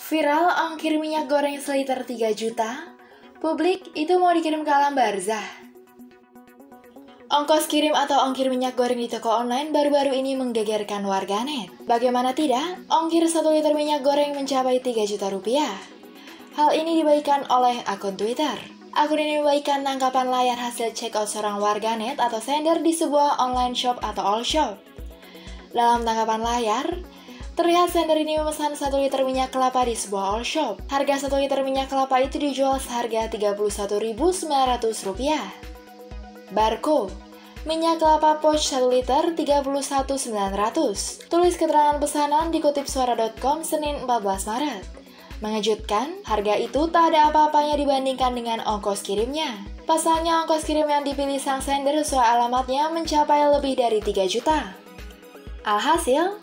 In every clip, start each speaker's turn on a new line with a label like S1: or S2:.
S1: Viral ongkir minyak goreng seliter 3 juta. Publik itu mau dikirim ke alam barzah. Ongkos kirim atau ongkir minyak goreng di toko online baru-baru ini menggegerkan warganet. Bagaimana tidak, ongkir 1 liter minyak goreng mencapai 3 juta rupiah. Hal ini dibagikan oleh akun Twitter. Akun ini membagikan tangkapan layar hasil check out seorang warganet atau sender di sebuah online shop atau all shop. Dalam tangkapan layar, Terlihat sender ini memesan 1 liter minyak kelapa di sebuah all shop. Harga 1 liter minyak kelapa itu dijual seharga Rp31.900. Barco Minyak kelapa pouch 1 liter Rp31.900. Tulis keterangan pesanan dikutip suara.com Senin 14 Maret. Mengejutkan, harga itu tak ada apa-apanya dibandingkan dengan ongkos kirimnya. Pasalnya ongkos kirim yang dipilih sang sender sesuai alamatnya mencapai lebih dari 3 juta. Alhasil,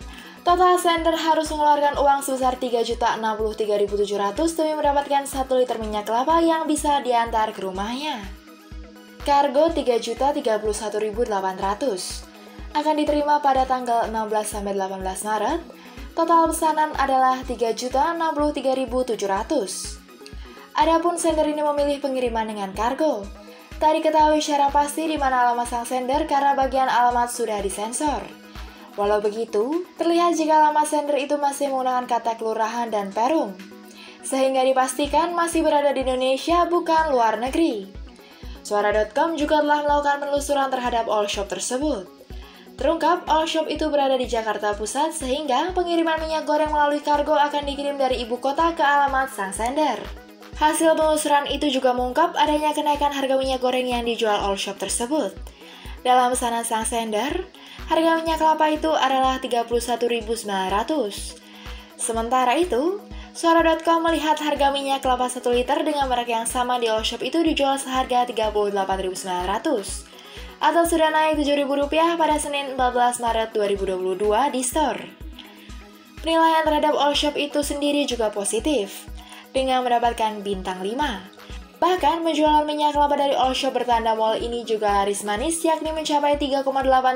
S1: Total sender harus mengeluarkan uang sebesar Rp3.063.700 demi mendapatkan 1 liter minyak kelapa yang bisa diantar ke rumahnya. Kargo Rp3.031.800 akan diterima pada tanggal 16-18 Maret. Total pesanan adalah Rp3.063.700. Adapun sender ini memilih pengiriman dengan kargo. Tak diketahui secara pasti di mana alamat sang sender karena bagian alamat sudah disensor. Walau begitu, terlihat jika alamat sender itu masih menggunakan kata kelurahan dan perum, sehingga dipastikan masih berada di Indonesia bukan luar negeri. Suara.com juga telah melakukan penelusuran terhadap all shop tersebut. Terungkap, all shop itu berada di Jakarta Pusat sehingga pengiriman minyak goreng melalui kargo akan dikirim dari ibu kota ke alamat sang sender. Hasil penelusuran itu juga mengungkap adanya kenaikan harga minyak goreng yang dijual all shop tersebut. Dalam pesanan sang sender, Harga minyak kelapa itu adalah 31.900. Sementara itu, Suara.com melihat harga minyak kelapa 1 liter dengan merek yang sama di all shop itu dijual seharga 38.900 atau sudah naik Rp7.000 pada Senin 14 Maret 2022 di store. Penilaian terhadap all shop itu sendiri juga positif, dengan mendapatkan bintang 5. Bahkan, penjualan minyak kelapa dari all shop bertanda mall ini juga laris manis, yakni mencapai 3,8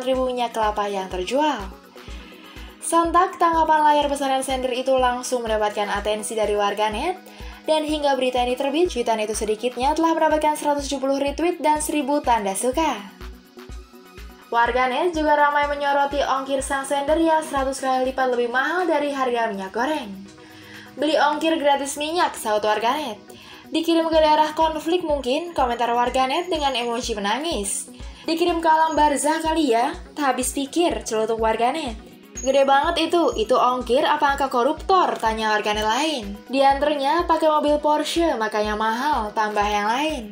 S1: ribu minyak kelapa yang terjual. Sontak, tanggapan layar pesanan sender itu langsung mendapatkan atensi dari warganet, dan hingga berita ini terbit, cuitan itu sedikitnya telah mendapatkan 170 retweet dan 1000 tanda suka. Warganet juga ramai menyoroti ongkir sang sender yang 100 kali lipat lebih mahal dari harga minyak goreng. Beli ongkir gratis minyak, saut warganet. Dikirim ke daerah konflik mungkin, komentar warganet dengan emoji menangis. Dikirim ke alam barzah kali ya, tak habis pikir, celutuk warganet. Gede banget itu, itu ongkir apa angka koruptor? Tanya warganet lain. Di antaranya pakai mobil Porsche, makanya mahal, tambah yang lain.